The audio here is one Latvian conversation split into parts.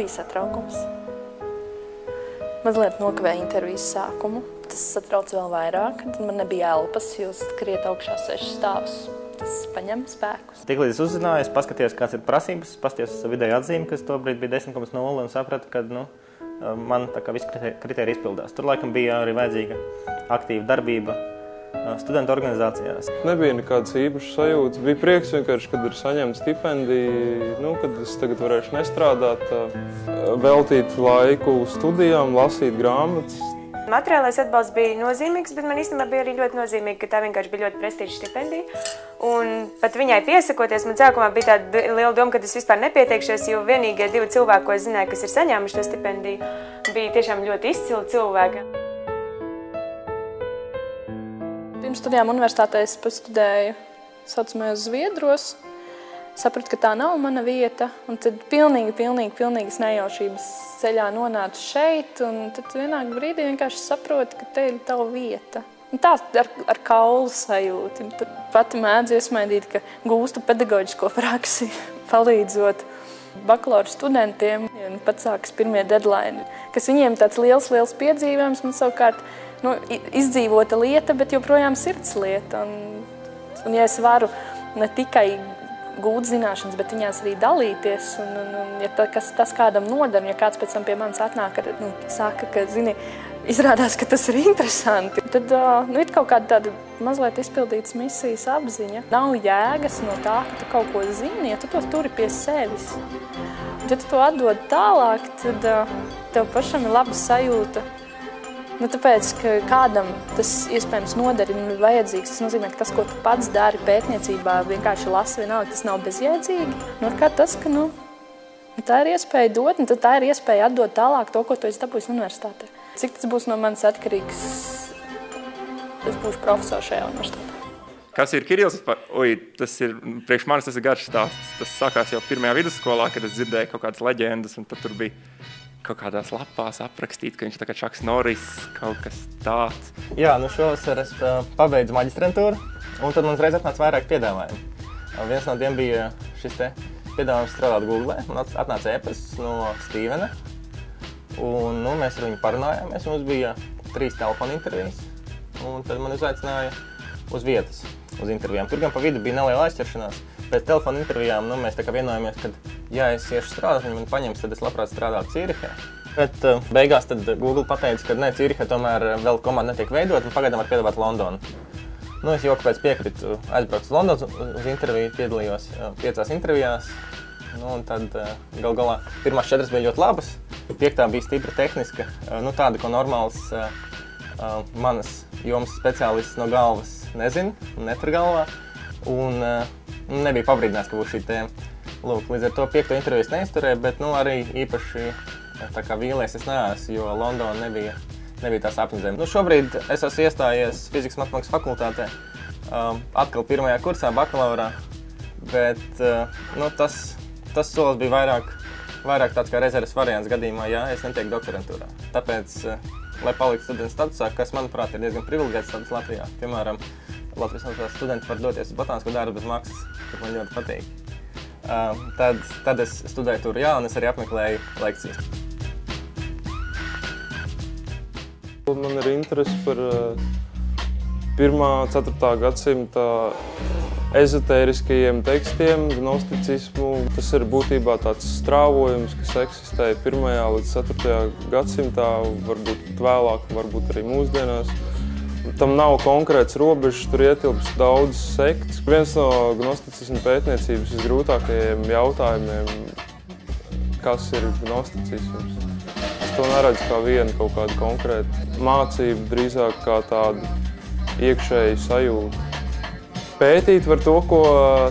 bija satraukums. Mazliet nokavēja intervijas sākumu. Tas satrauc vēl vairāk. Tad man nebija elpas, jo skriet augšā sešas stāvus. Tas paņem spēkus. Tiklīdz uzzināju, es paskatījos, kāds ir prasības, paskatījos vidēju atzīmi, kas tobrīd bija 10,0 un sapratu, ka nu, man tā kā visi kriteriji izpildās. Tur laikam bija arī vajadzīga aktīva darbība studentu organizācijās. Nebija nekādas īpašas sajūtas. Bija prieks vienkārši, kad ir saņemta stipendija, nu, kad es tagad varēšu nestrādāt, veltīt laiku studijām, lasīt grāmatas. Materiālais atbalsts bija nozīmīgs, bet man īstenībā bija arī ļoti nozīmīgi, ka tā vienkārši bija ļoti prestiža stipendija. Un pat viņai piesakoties, man sākumā bija tāda liela doma, ka es vispār nepieteikšos, jo vienīgie divi cilvēki, ko es zināju, kas ir saņēmuši šo stipendiju, bija tiešām ļoti izcili cilvēki. Pirms studijām universitātē es studēju saucamajos Zviedros. Sapratu, ka tā nav mana vieta, un tad pilnīgi, pilnīgi, pilnīgas nejaušības ceļā nonācu šeit, un tad vienā brīdī vienkārši saprotu, ka te ir tava vieta. Un tā ar, ar kaulu sajūti. Tad pati mēdzu iesmaidīt, ka gūstu pedagoģisko praksi, palīdzot bakalaura studentiem, ja pat sākas pirmie deadline, kas viņiem tāds liels, liels piedzīvojums, man savukārt nu, izdzīvota lieta, bet joprojām sirds lieta. Un, un ja es varu ne tikai gūt zināšanas, bet viņās arī dalīties. Un, un, un ja ta, kas, tas kādam noder, ja kāds pēc tam pie manis atnāk, ar, nu, saka, ka, zini, izrādās, ka tas ir interesanti, tad nu, ir kaut kāda tāda mazliet izpildītas misijas apziņa. Nav jēgas no tā, ka tu kaut ko zini, ja tu to turi pie sevis. Ja tu to atdod tālāk, tad tev pašam ir laba sajūta Nu, tāpēc, ka kādam tas iespējams noder un ir vajadzīgs, tas nozīmē, ka tas, ko tu pats dari pētniecībā, vienkārši lasi vienalga, tas nav bezjēdzīgi. Nu, kā tas, ka nu, tā ir iespēja dot, un tā ir iespēja atdot tālāk to, ko tu esi dabūjis universitātē. Cik tas būs no manis atkarīgs, es būšu profesors šajā universitātē. Kas ir Kirillis? Ui, tas ir priekš manis tas ir garš stāsts. Tas sākās jau pirmajā vidusskolā, kad es dzirdēju kaut kādas leģendas, un tad tur bija kaut kādās lapās aprakstīt, ka viņš ir Čaks Norris, kaut kas tāds. Jā, nu šovasar es pabeidzu maģistrantūru, un tad man uzreiz atnāca vairāk piedāvājumu. Viens no tiem bija šis te piedāvājums strādāt Google. Man atnāca e-pasts no Stīvena, un nu, mēs ar viņu parunājāmies. Mums bija trīs telefona intervijas, tad man uzaicināja uz vietas, uz intervijām. Tur gan pa vidu bija neliela aizķeršanās. Pēc telefona intervijām nu, mēs vienojāmies, ka ja es iešu strādāt, viņi man paņems, tad es labprāt strādātu Cīrihē. Bet uh, beigās Google pateica, ka ne, Cīrihē tomēr eh, vēl komanda netiek veidota un pagaidām var piedāvāt Londonu. Nu, es joku pēc piekritu, aizbraucu uz Londonu uz interviju, piedalījos uh, piecās intervijās. Nu, un tad gal galā pirmās četras bija ļoti labas, piektā bija stipra tehniska, nu, tāda, ko normāls manas jomas speciālists no galvas nezina, netur galvā. Un uh, nebija pabrīdināts, ka būs šī tēma. Lūk, līdz ar to piekto interviju es neizturēju, bet nu, arī īpaši tā kā vīlies es neesmu, jo Londona nebija, nebija tā sapņu zeme. Nu, šobrīd es esmu iestājies fizikas matemātikas fakultātē, um, atkal pirmajā kursā bakalaurā, bet uh, nu, tas, tas solis bija vairāk, vairāk tāds kā rezerves variants gadījumā, ja es netieku doktorantūrā. Tāpēc, uh, lai paliktu studenta statusā, kas, manuprāt, ir diezgan privileģēts status Latvijā, piemēram, Latvijas universitātes studenti var doties uz botānisko darbu bez maksas, kas man ļoti patīk. Um, tad, tad es studēju tur, jā, un es arī apmeklēju lekcijas. Man ir interese par uh, 1. un 4. gadsimta ezotēriskajiem tekstiem, gnosticismu. Tas ir būtībā tāds strāvojums, kas eksistēja 1. līdz 4. gadsimtā, varbūt vēlāk, varbūt arī mūsdienās. Tam nav konkrēts robežs, tur ietilpst daudz sekts. Viens no gnosticismu pētniecības visgrūtākajiem jautājumiem, kas ir gnosticisms. Es to neredzu kā vienu kaut kādu konkrētu mācību, drīzāk kā tādu iekšēju sajūtu. Pētīt var to, ko,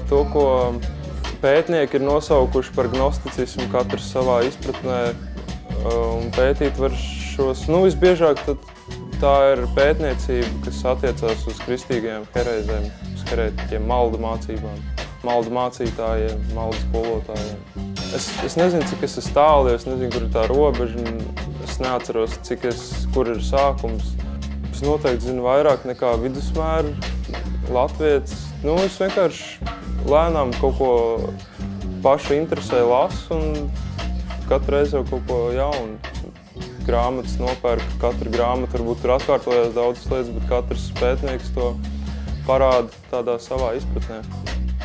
to, ko pētnieki ir nosaukuši par gnosticismu, katrs savā izpratnē. Un pētīt var šos, nu visbiežāk tad Tā ir pētniecība, kas attiecās uz kristīgajām herēzēm, uz herētiķiem, maldu mācībām, maldu mācītājiem, maldu skolotājiem. Es, es nezinu, cik es esmu tālu, es nezinu, kur ir tā robeža, es neatceros, cik es, kur ir sākums. Es noteikti zinu vairāk nekā vidusmēra latvietis. Nu, es vienkārši lēnām kaut ko pašu interesē lasu un katru reizi jau kaut ko jaunu. Grāmatas nopērk, katra grāmata varbūt tur atkārtojas daudzas lietas, bet katrs pētnieks to parāda tādā savā izpratnē.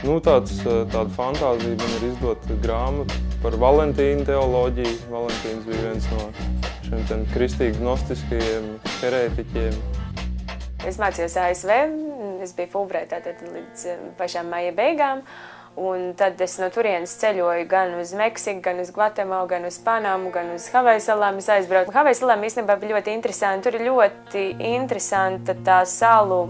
Nu, tāds, tāda fantāzija man ir izdot grāmatu par Valentīnu teoloģiju. Valentīns bija viens no šiem kristīgi gnostiskajiem herētiķiem. Es mācījos ASV, es biju Fulbrē tātad līdz pašām maija beigām. Un tad es no turienes ceļoju gan uz Meksiku, gan uz Gvatemalu, gan uz Panamu, gan uz Havaju salām. Es aizbraucu. Havaju salām īstenībā bija ļoti interesanti. Tur ir ļoti interesanta tā salu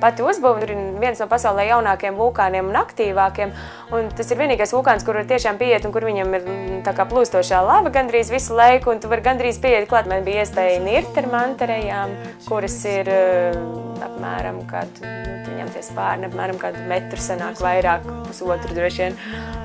pati uzbūve. Tur ir viens no pasaulē jaunākajiem vulkāniem un aktīvākiem. Un tas ir vienīgais vulkāns, kur var tiešām pieiet un kur viņam ir mm, tā kā plūstošā lava gandrīz visu laiku. Un tu vari gandrīz pieiet klāt. Man bija iespēja nirt ar mantarējām, kuras ir uh, apmēram kādu, viņam tie spārni apmēram kādu metru sanāk vairāk, pusotru droši vien.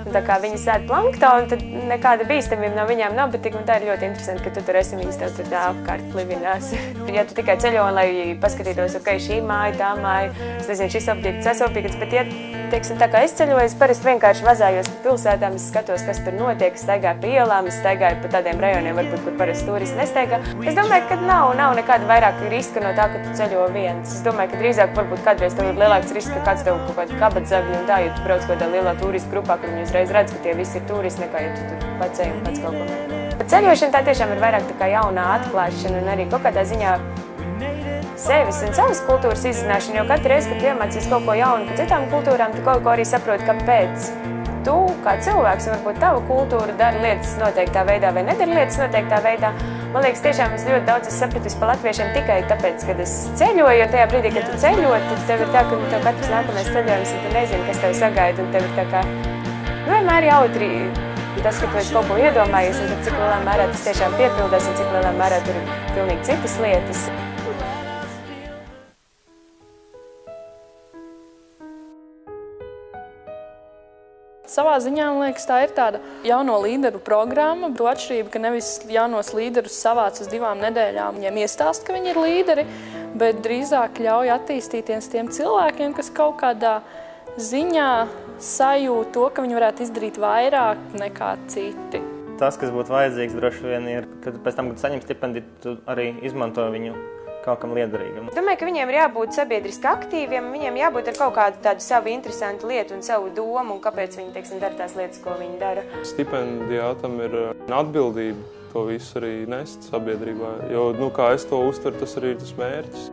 Un tā kā viņi sēd planktonu, tad nekāda bīstamība no viņām nav, bet tik un tā ir ļoti interesanti, ka tu tur esi viņas tev tur tā apkārt plivinās. ja tu tikai ceļo un lai paskatītos, ok, šī māja, tā māja, es nezinu, šis objekts, tas objekts, bet ja, teiksim, tā kā es ceļoju, es parasti vienkārši vazājos pa pilsētām, es skatos, kas tur notiek, es staigāju pa ielām, es staigāju pa tādiem rajoniem, varbūt, kur parasti turisti nestaigā. Es domāju, ka nav, nav nekāda vairāk riska no tā, ka tu ceļo viens. Es domāju, ka drīzāk varbūt kādreiz tev ir lielāks risks, ka kāds tev kaut kādu kabatzagļu un tā, ja tu brauc kādā lielā turistu grupā, kur viņi uzreiz redz, ka tie visi ir turisti, nekā ja tu tur pats ej un pats kaut ko. Ceļošana tā tiešām ir vairāk tā kā jaunā atklāšana un arī kaut kādā ziņā sevis un savas kultūras izzināšana, jo katru reizi, kad iemācies kaut ko jaunu par citām kultūrām, tu kaut ko arī saproti, kāpēc tu, kā cilvēks, un varbūt tava kultūra dara lietas noteiktā veidā vai nedara lietas noteiktā veidā. Man liekas, tiešām es ļoti daudz esmu sapratis par latviešiem tikai tāpēc, kad es ceļoju, jo tajā brīdī, kad tu ceļo, tad tev ir tā, ka nu, tev katrs nākamais ceļojums, un tu nezini, kas tev sagaida, un tev ir tā kā, vienmēr jautri tas, ka tu esi kaut ko iedomājies, un cik lielā mērā tas tiešām piepildās, un cik lielā mērā tur ir pilnīgi citas lietas. Savā ziņā, man liekas, tā ir tāda jauno līderu programma. To atšķirība, ka nevis jaunos līderus savāc uz divām nedēļām, viņiem iestāst, ka viņi ir līderi, bet drīzāk ļauj attīstīties tiem cilvēkiem, kas kaut kādā ziņā sajūt to, ka viņi varētu izdarīt vairāk nekā citi. Tas, kas būtu vajadzīgs, droši vien ir, kad pēc tam, kad saņem stipendiju, tu arī izmanto viņu kaut kam liederīgam. Domāju, ka viņiem ir jābūt sabiedriski aktīviem, viņiem jābūt ar kaut kādu tādu savu interesantu lietu un savu domu, un kāpēc viņi teiksim, dara tās lietas, ko viņi dara. Stipendijātam ir uh, atbildība to visu arī nest sabiedrībā, jo, nu, kā es to uztveru, tas arī ir tas mērķis.